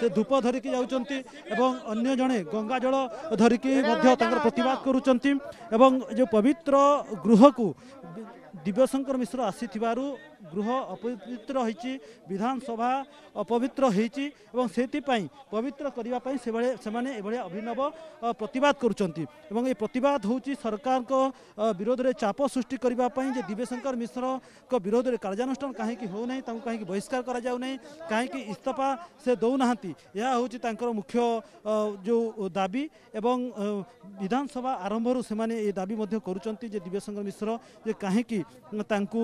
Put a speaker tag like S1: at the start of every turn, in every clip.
S1: তে ধুপা ধরি কি যাওচନ୍ତି এবং অন্য জনে গঙ্গা জল ধরি কি মধ্য তংকর প্রতিবাদ করুচନ୍ତି এবং যে পবিত্র গৃহকু दिव्यशंकर मिश्र आसी गृह अपवित्र विधानसभा अपवित्र से पवित्र करने से अभिनव प्रतवाद करवाद हूँ सरकार विरोध में चाप सृष्टि करने दिव्यशंकर मिश्र विरोध में कार्यानुषान कहीं हो कहीं बहिष्कार कराऊना कहीं इस्तफा से दौना यह हूँ मुख्य जो दाबी एवं विधानसभा आरंभ से दाबी कर दिव्यशंकर मिश्र जे कहीं ବି ତାଙ୍କୁ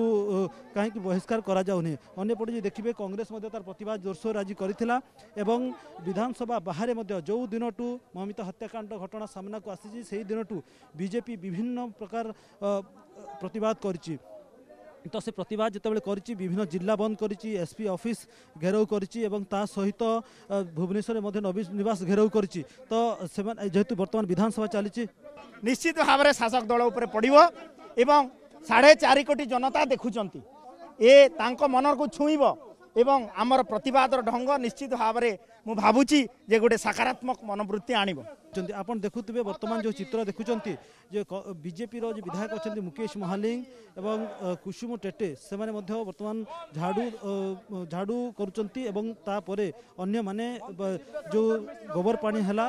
S1: କାହିଁକି ବହିଷ୍କାର କରାଯାଉନି ଅନ୍ୟପଟେ ଯଦି ଦେଖିବେ କଂଗ୍ରେସ ମଧ୍ୟ ତାର ପ୍ରତିବାଦ ଜୋରସୋର ଆଜି କରିଥିଲା ଏବଂ ବିଧାନସଭା ବାହାରେ ମଧ୍ୟ ଯେଉଁ ଦିନଠୁ ମମିତା ହତ୍ୟାକାଣ୍ଡ ଘଟଣା ସାମ୍ନାକୁ ଆସିଛି ସେହି ଦିନଠୁ ବିଜେପି ବିଭିନ୍ନ ପ୍ରକାର ପ୍ରତିବାଦ କରିଛି ତ ସେ ପ୍ରତିବାଦ ଯେତେବେଳେ କରିଛି ବିଭିନ୍ନ ଜିଲ୍ଲା ବନ୍ଦ କରିଛି ଏସ୍ପି ଅଫିସ୍ ଘେରାଉ କରିଛି ଏବଂ ତା ସହିତ ଭୁବନେଶ୍ୱରରେ ମଧ୍ୟ ନବୀନ ନିବାସ ଘେରାଉ କରିଛି ତ ସେମାନେ ଯେହେତୁ ବର୍ତ୍ତମାନ ବିଧାନସଭା ଚାଲିଛି
S2: ନିଶ୍ଚିତ ଭାବରେ ଶାସକ ଦଳ ଉପରେ ପଡ଼ିବ ଏବଂ ସାଢ଼େ ଚାରି କୋଟି ଜନତା ଦେଖୁଛନ୍ତି ଏ ତାଙ୍କ ମନକୁ ଛୁଇଁବ ଏବଂ ଆମର ପ୍ରତିବାଦର ଢଙ୍ଗ ନିଶ୍ଚିତ ଭାବରେ ମୁଁ ଭାବୁଛି ଯେ ଗୋଟେ ସକାରାତ୍ମକ ମନୋବୃତ୍ତି ଆଣିବ
S1: अच्छा आप बर्तमान जो चित्र देखुंत बीजेपी रो विधायक अच्छा मुकेश महाली एवं कुसुम टेटे से बर्तमान झाड़ू झाड़ू करपर अन्न मैने जो गोबर पा है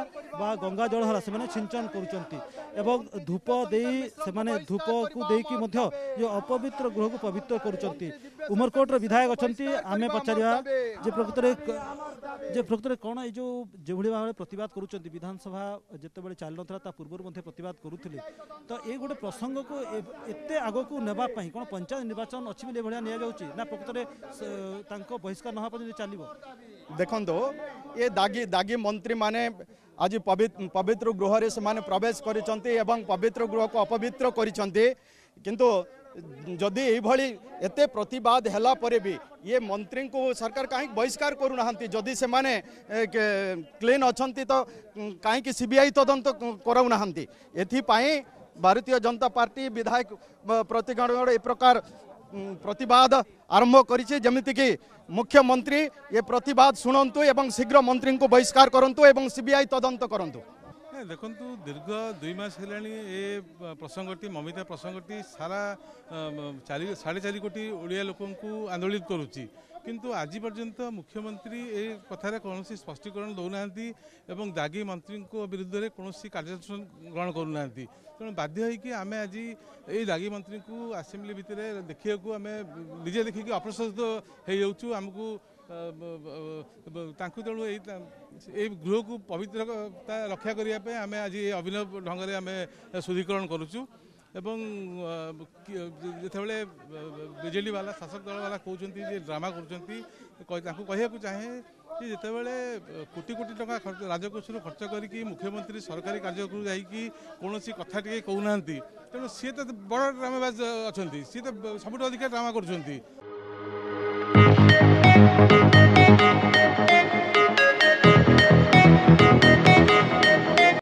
S1: गंगा जल है सेंचन कर धूप दे से धूप को देखी अपवित्र गृह को पवित्र करमरकोट्र विधायक अच्छा आम पचार जे प्रकृत ଯେ ପ୍ରକୃତରେ କ'ଣ ଏଇ ଯେଉଁ ଯେଭଳି ଭାବରେ ପ୍ରତିବାଦ କରୁଛନ୍ତି ବିଧାନସଭା ଯେତେବେଳେ ଚାଲିନଥିଲା ତା ପୂର୍ବରୁ ମଧ୍ୟ ପ୍ରତିବାଦ କରୁଥିଲେ ତ ଏ ଗୋଟେ ପ୍ରସଙ୍ଗକୁ ଏତେ ଆଗକୁ ନେବା ପାଇଁ କ'ଣ ପଞ୍ଚାୟତ ନିର୍ବାଚନ ଅଛି ବୋଲି ଏଭଳିଆ ନିଆଯାଉଛି ନା ପ୍ରକୃତରେ ତାଙ୍କ ବହିଷ୍କାର ନ ହେବା ପର୍ଯ୍ୟନ୍ତ ଚାଲିବ
S3: ଦେଖନ୍ତୁ ଏ ଦାଗି ଦାଗି ମନ୍ତ୍ରୀମାନେ ଆଜି ପବିତ୍ର ଗୃହରେ ସେମାନେ ପ୍ରବେଶ କରିଛନ୍ତି ଏବଂ ପବିତ୍ର ଗୃହକୁ ଅପବିତ୍ର କରିଛନ୍ତି କିନ୍ତୁ जदि ये प्रतवाद भी ये मंत्री को सरकार कहीं बहिष्कार करूना जदि से माने क्लीन अच्छा तो कहीं सीबीआई तदंत तो कराऊना एपाई भारतीय जनता पार्टी विधायक प्रतिगढ़ एक प्रकार प्रतवाद आरंभ कर मुख्यमंत्री ये प्रतिवाद शुणु एवं शीघ्र मंत्री को बहिष्कार करूँ और सीबीआई तदंत तो
S4: करूँ ଦେଖନ୍ତୁ ଦୀର୍ଘ ଦୁଇ ମାସ ହେଲାଣି ଏ ପ୍ରସଙ୍ଗଟି ମମିତା ପ୍ରସଙ୍ଗଟି ସାରା ଚାରି ସାଢ଼େ ଚାରି କୋଟି ଓଡ଼ିଆ ଲୋକଙ୍କୁ ଆନ୍ଦୋଳିତ କରୁଛି କିନ୍ତୁ ଆଜି ପର୍ଯ୍ୟନ୍ତ ମୁଖ୍ୟମନ୍ତ୍ରୀ ଏ କଥାରେ କୌଣସି ସ୍ପଷ୍ଟୀକରଣ ଦେଉନାହାନ୍ତି ଏବଂ ଦାଗୀ ମନ୍ତ୍ରୀଙ୍କ ବିରୁଦ୍ଧରେ କୌଣସି କାର୍ଯ୍ୟାନୁଷ୍ଠାନ ଗ୍ରହଣ କରୁନାହାନ୍ତି ତେଣୁ ବାଧ୍ୟ ହୋଇକି ଆମେ ଆଜି ଏଇ ଦାଗୀ ମନ୍ତ୍ରୀଙ୍କୁ ଆସେମ୍ବଲି ଭିତରେ ଦେଖିବାକୁ ଆମେ ନିଜେ ଦେଖିକି ଅପ୍ରସ୍ତୁତ ହୋଇଯାଉଛୁ ଆମକୁ ତାଙ୍କୁ ତେଣୁ ଏଇ ଏଇ ଗୃହକୁ ପବିତ୍ରତା ରକ୍ଷା କରିବା ପାଇଁ ଆମେ ଆଜି ଅଭିନବ ଢଙ୍ଗରେ ଆମେ ଶୁଦ୍ଧିକରଣ କରୁଛୁ ଏବଂ ଯେତେବେଳେ ବିଜେଡ଼ି ବାଲା ଶାସକ ଦଳବାଲା କହୁଛନ୍ତି ଯେ ଡ୍ରାମା କରୁଛନ୍ତି ତାଙ୍କୁ କହିବାକୁ ଚାହେଁ କି ଯେତେବେଳେ କୋଟି କୋଟି ଟଙ୍କା ରାଜକୋଷରୁ ଖର୍ଚ୍ଚ କରିକି ମୁଖ୍ୟମନ୍ତ୍ରୀ ସରକାରୀ କାର୍ଯ୍ୟକୁ ଯାଇକି କୌଣସି କଥା ଟିକେ କହୁନାହାନ୍ତି ତେଣୁ ସିଏ ତ ବଡ଼ ଡ୍ରାମାବାଜ ଅଛନ୍ତି ସିଏ ତ ସବୁଠୁ ଅଧିକା ଡ୍ରାମା କରୁଛନ୍ତି